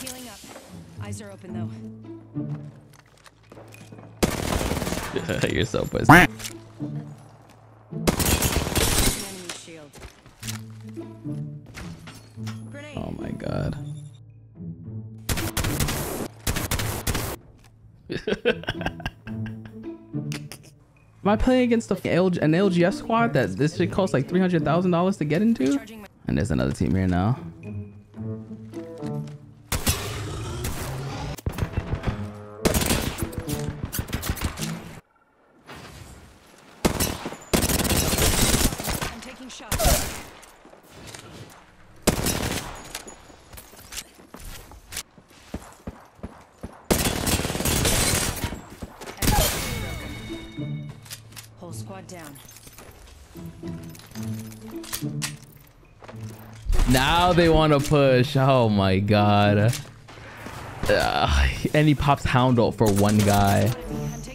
Healing up. Eyes are open though. You're so pussy. Am I playing against an LGS squad that this shit costs like three hundred thousand dollars to get into? And there's another team here now. They want to push. Oh my god. Uh, and he pops Hound Ult for one guy.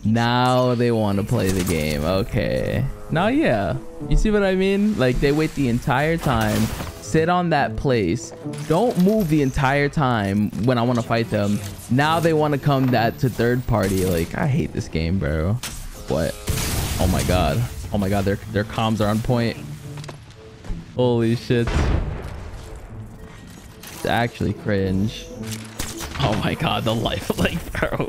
Now they want to play the game. Okay. Now, yeah. You see what I mean? Like, they wait the entire time, sit on that place, don't move the entire time when I want to fight them. Now they want to come that to third party. Like, I hate this game, bro. What? Oh my god. Oh my god, their, their comms are on point. Holy shit. It's actually cringe. Oh my god, the life like, bro.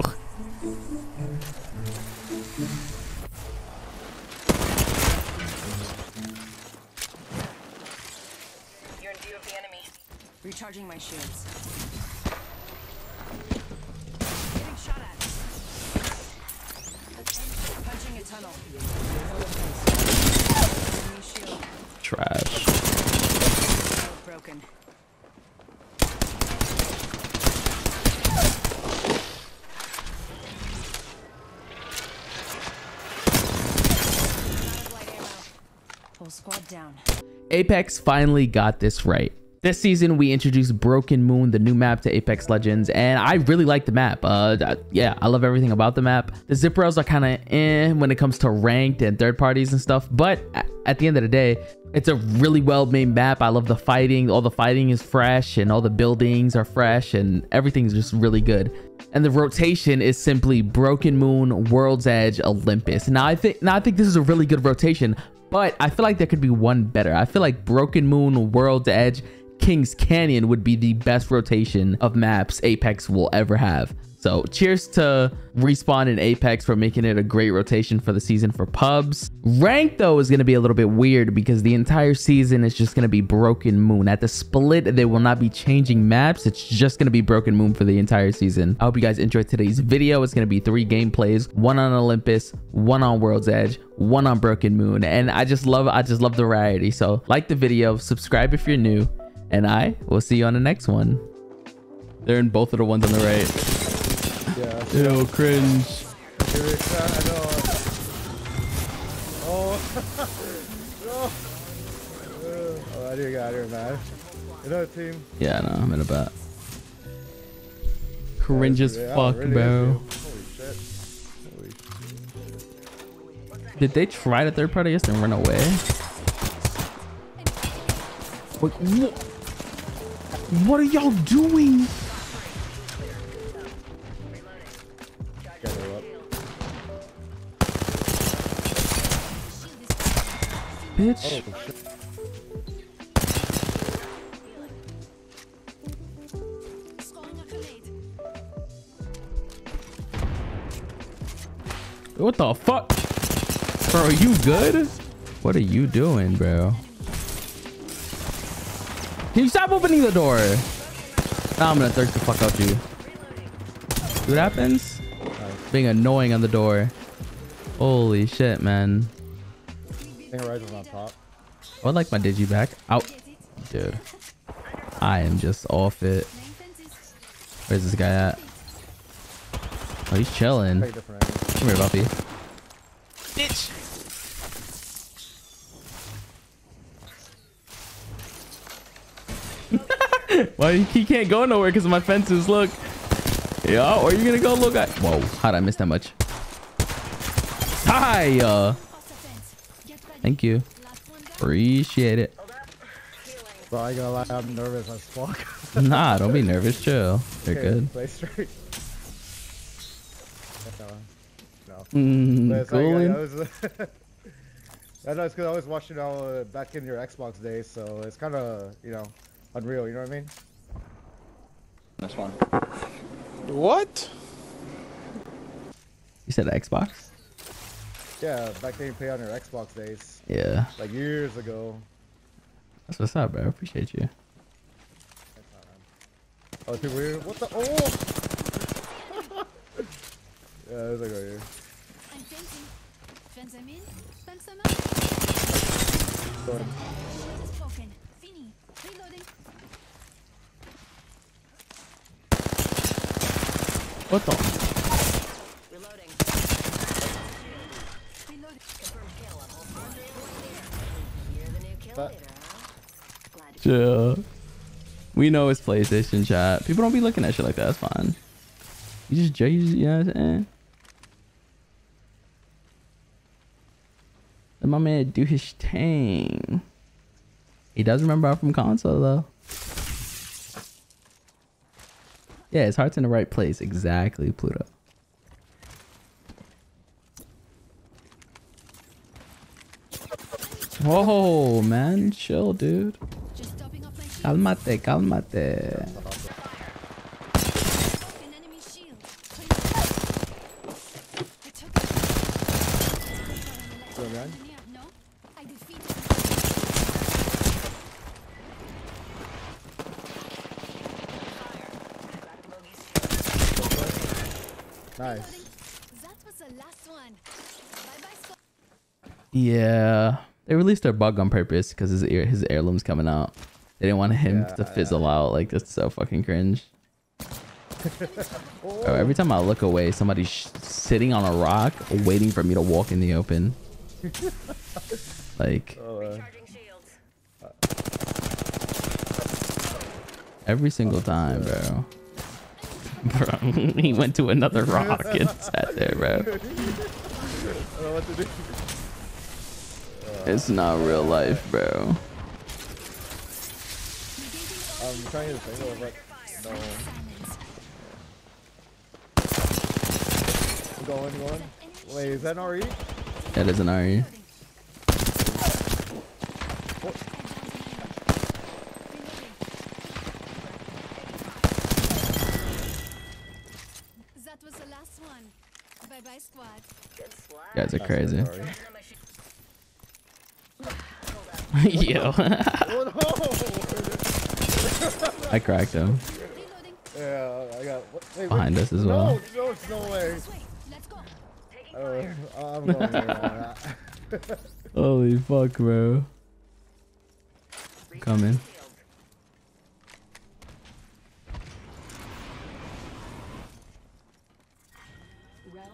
You're in view of the enemy. Recharging my shields. Getting shot at. Punching a tunnel. Enemy shield. Trash. Shield broken. Out of light ammo. Whole squad down. Apex finally got this right. This season, we introduced Broken Moon, the new map to Apex Legends, and I really like the map. Uh, yeah, I love everything about the map. The zip rails are kind of eh when it comes to ranked and third parties and stuff, but at the end of the day, it's a really well-made map. I love the fighting. All the fighting is fresh, and all the buildings are fresh, and everything's just really good. And the rotation is simply Broken Moon, World's Edge, Olympus. Now I think now I think this is a really good rotation, but I feel like there could be one better. I feel like Broken Moon, World's Edge, King's Canyon would be the best rotation of maps Apex will ever have. So cheers to Respawn and Apex for making it a great rotation for the season for pubs. Rank though is going to be a little bit weird because the entire season is just going to be Broken Moon. At the split, they will not be changing maps. It's just going to be Broken Moon for the entire season. I hope you guys enjoyed today's video. It's going to be three gameplays, one on Olympus, one on World's Edge, one on Broken Moon. And I just love I just love the variety. So like the video, subscribe if you're new, and I will see you on the next one. They're in both of the ones on the right. Yeah. Ew, cringe. Curious, I know. Oh. no. Oh, I do got here, man. Another team. Yeah, no, I'm in a bet. Cringe as Yeah, fuck, really bro. Holy shit. Did they try the third party yes and run away? Wait, wha- what are y'all doing? Bitch. Oh. What the fuck? Bro, are you good? What are you doing, bro? Can you stop opening the door? Now I'm gonna thirst the fuck out you. See what happens? Being annoying on the door. Holy shit, man. I think Horizon's on top. I would like my digi back. Out. Dude. I am just off it. Where's this guy at? Oh, he's chilling. Very different angle. Come here, Buffy. Bitch. well, he he can't go nowhere because of my fences. Look. Yeah, where you gonna go? Look at. Whoa, how'd I miss that much? Hi. Uh, Thank you. Appreciate it. Bro, I ain't gonna lie, I'm nervous as fuck. Nah, don't be nervous. Chill. You're Okay, good. Play straight. No. No. Mm, But it's I, I was, I know it's because I was watching uh, back in your Xbox days, so it's kind of, you know, unreal, you know what I mean? This one. What? You said Xbox? Yeah, back then you play on your Xbox days, Yeah. like years ago. That's what's up, bro. Appreciate you. Oh, people here. What the? Oh! yeah, it's like right here. I'm painting. Benjamin, Benzema. Go ahead. Shot is broken. Fini. Reloading. What the? Reloading. Reloading. Confirmed kill on all four. You're the new kill That- leader, huh? Glad Chill. We know it's PlayStation chat. People don't be looking at shit like that. That's fine. You just judge, you know what I'm saying? Let my man do his thing. He does remember I'm from console though. Yeah, his heart's in the right place. Exactly, Pluto. Whoa, man, chill, dude. Just topping off my shield. Calmate, calmate. An enemy shield. I took it. Go, man. Engineer, no. I defeated. Nice. That was the last one. Bye bye, Yeah, they released their bug on purpose because his ear, his heirloom's coming out. They didn't want him to Yeah, fizzle out. Like that's so fucking cringe. Bro, every time I look away, somebody's sitting on a rock, waiting for me to walk in the open. like Oh, uh, every single time, bro. Bro, he went to another rock and sat there, bro. It's not real life, bro. Um, I'm trying to think of it, but no. Going, going. Wait, is that RE? That is an RE. That was the last one. Bye bye, squad. Good swag. You guys are crazy. Sorry. Yo! I cracked him. Yeah, I got. Wait, Behind wait. us as no, well. No, there's no way. This way. Let's go. Uh, I'm going Holy fuck, bro. Coming.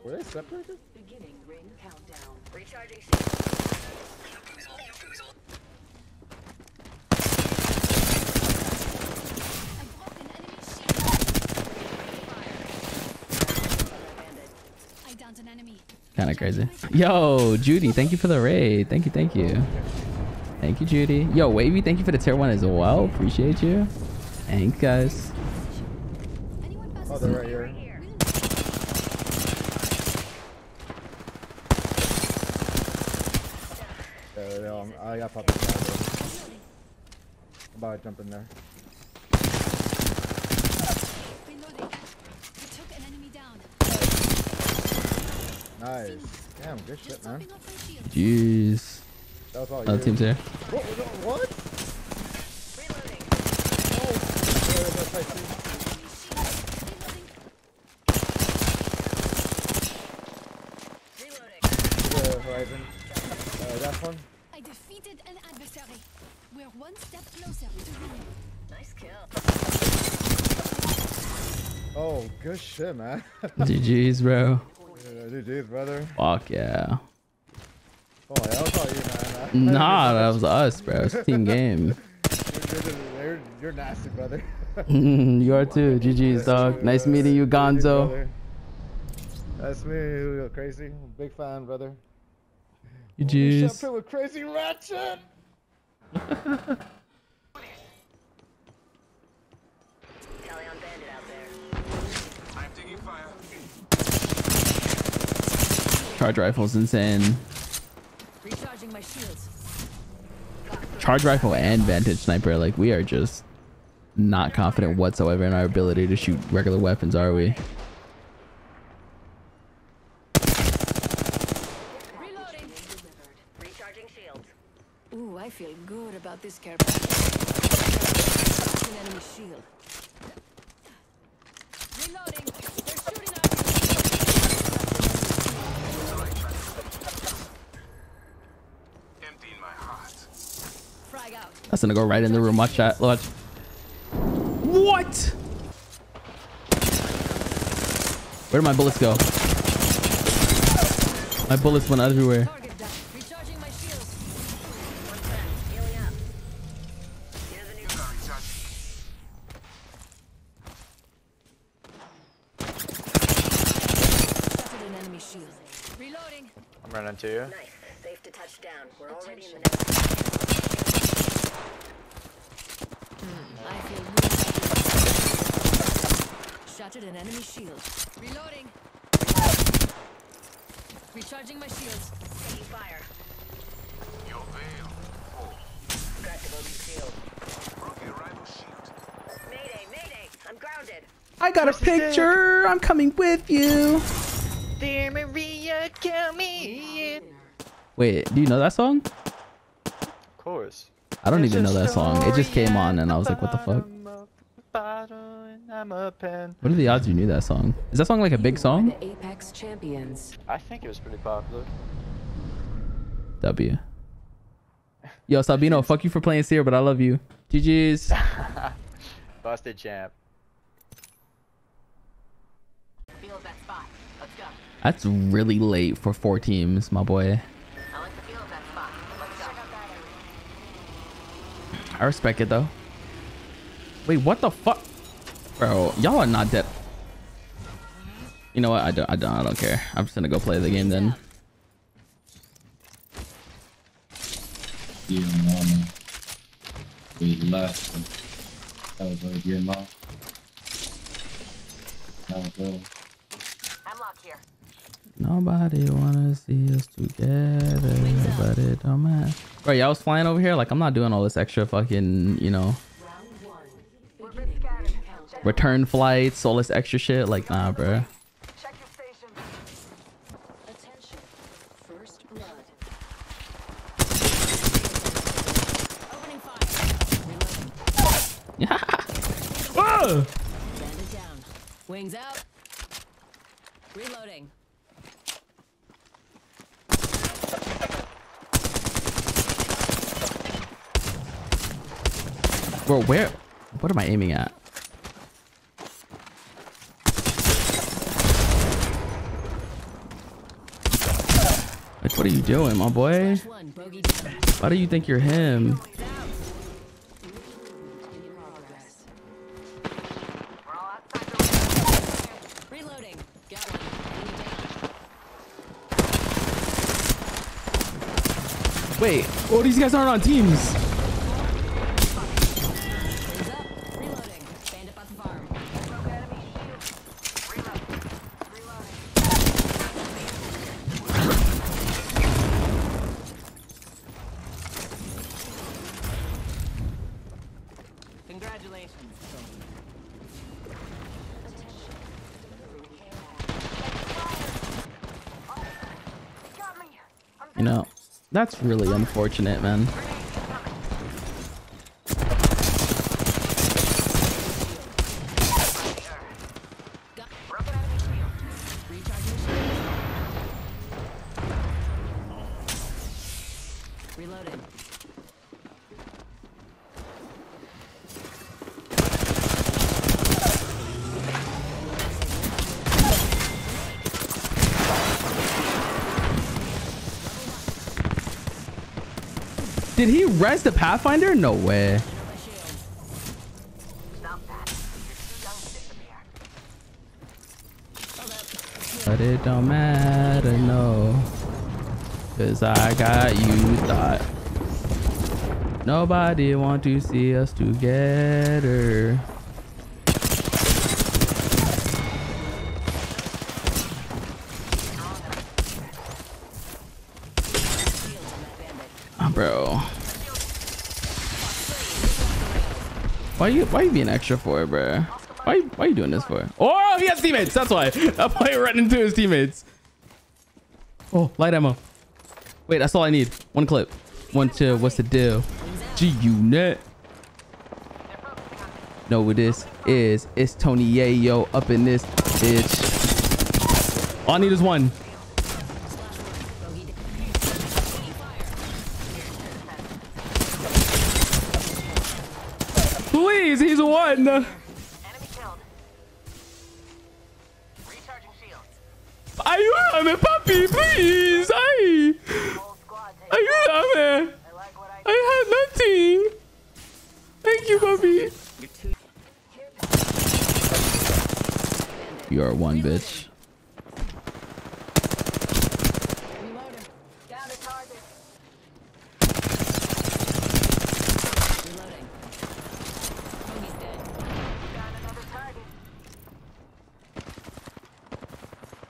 Were they separated? Beginning ring countdown. Recharging shields. I broke an enemy shield. Bandit. I downed an enemy. Kind of crazy. Yo, Judy, thank you for the raid. Thank you, thank you. Thank you, Judy. Yo, Wavy, thank you for the tier one as well. Appreciate you. Thanks, guys. Oh, they're right here. I got popped. I'm about to jump in there. Reloading. I took an enemy down. Nice. Damn, good shit, man. topping off my shield. Jeez. That was all Other you. team's here. What? What? what? Reloading. Yeah, that's right, too. Enemy shield. Reloading. Reloading. Yeah, Horizon. Uh, that one. I defeated an adversary. We're one step closer to winning. Nice kill. Oh, good shit, man. GG's, bro. GG's, brother. Fuck yeah. Oh, yeah, that was all you, man. Nah, that was us, bro. It's a team game. You're, you're, you're, you're nasty, brother. you are too. GG's, dog. Nice meeting you, Gonzo. That's me, crazy. Big fan, brother. GG's. Shot with CrazyRachet. Charge rifle's insane. Recharging my shields. Charge rifle and vantage sniper. Like we are just not confident whatsoever in our ability to shoot regular weapons, are we? Reloading. Recharging shields. Ooh, I feel good about this care package. An enemy shield. Gonna go right in the room. Watch that. Watch. What? Where did my bullets go? My bullets went everywhere. Target down. Recharging my shields. Healing up. Here's a new Shattered an enemy shield. Reloading. I'm running to you. Nice. Safe to touch down. We're already in the next. I feel good about this. Shattered an enemy shield. Reloading. Recharging my shields. Taking fire. Your veil. Cracked the bogey shield. Broken rifle shield. Mayday, mayday. I'm grounded. I got a picture. I'm coming with you. Dear Maria, kill me. Wait, do you know that song? Of course. I don't even know that song. It just came on and I was like, what the fuck? I'm a pen. What are the odds you knew that song? Is that song like a big song? Apex champions. I think it was pretty popular. W. Yo, Sabino, fuck you for playing Seer, but I love you. GG's. Busted champ. That spot. Let's go. That's really late for four teams, my boy. I like the feel of that spot. Let's go. I respect it though. Wait, what the fuck? Bro, y'all are not dead. You know what? I don't I don't I don't care. I'm just gonna go play the game then. Dear mama, we left and over dear mom. Hemlok here. Nobody wanna see us together, but it don't matter. Bro, y'all was flying over here. Like I'm not doing all this extra fucking, you know, We're a bit scattered. Check, return flights, all this extra shit. Like nah, bro. check your station. Attention. First blood. Opening fire. Reloading. Whoa! Bandit down. Wings out. Reloading. Bro, where? What am I aiming at? Like, what are you doing, my boy? Why do you think you're him? Wait, oh, these guys aren't on teams. You know, that's really unfortunate, man. Did he res the Pathfinder? No way. But it don't matter, no. Cause I got you thought. Nobody want to see us together. Why you why you being extra for it, bro? Why why you doing this for? Oh, he has teammates. That's why. Why he ran into his teammates. Oh, light ammo. Wait, that's all I need. One clip. One two. what's the deal? G unit. Know what this is? It's Tony Yayo up in this bitch. All I need is one. Please, he's one. Enemy killed. Recharging shields. Ayúdame, papi, please. Ay, Whole squad takes ayúdame. I like what I I had nothing. Thank you, papi. You are one bitch. Reloading. down to target. Reloading. Bogey's dead. Got another target.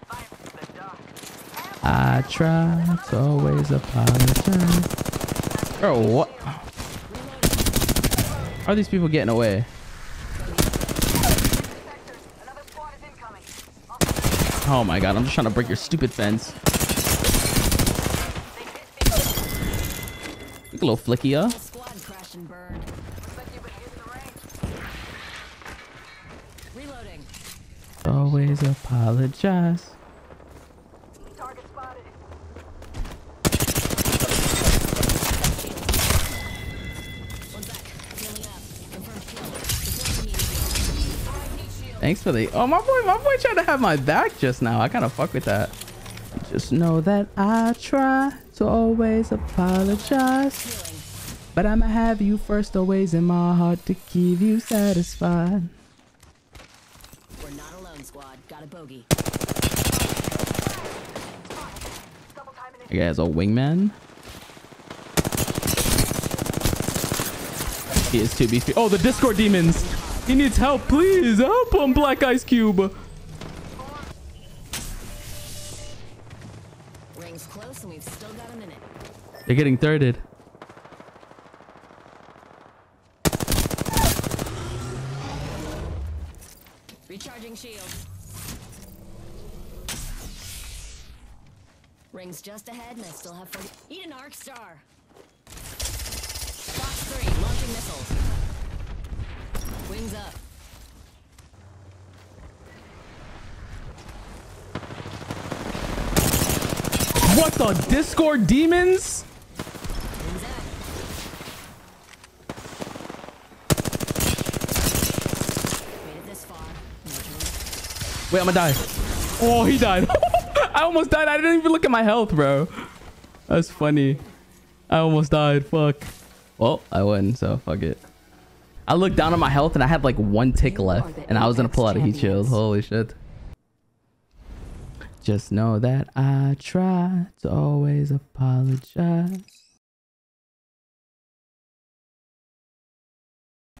Fire the dog. I to always apologize. Bro, what? Are these people getting away? Oh my god, I'm just trying to break your stupid fence. Look a little flicky, huh? Squad crashed and burned. Looks like you've been hitting the range. Reloading. Always apologize. Target spotted. One back. Healing up. Confirmed kill. Deploying immediately. Shield. Thanks for the. Oh, my boy, my boy tried to have my back just now. I kind of fuck with that. Just know that I try to always apologize. But I'ma have you first always in my heart to keep you satisfied. We're not alone, squad. Got a bogey. Double time You guys a wingman? He is too beefy. Oh, the Discord demons. He needs help. Please help him, Black Ice Cube. Rings close, and we've still got a minute. They're getting thirded. Recharging shield. Rings just ahead, and I still have 40. Eat an arc star. Fox 3, launching missiles. Wings up. What the Discord demons? Wings out. Made it this far. No turn. Wait, I'm gonna die. Oh, he died. I almost died. I didn't even look at my health, bro. That's funny. I almost died. Fuck. Well, I win, so fuck it. I looked down at my health and I had like one tick left, and I was gonna pull out a heat shield. Holy shit. Just know that I try to always apologize.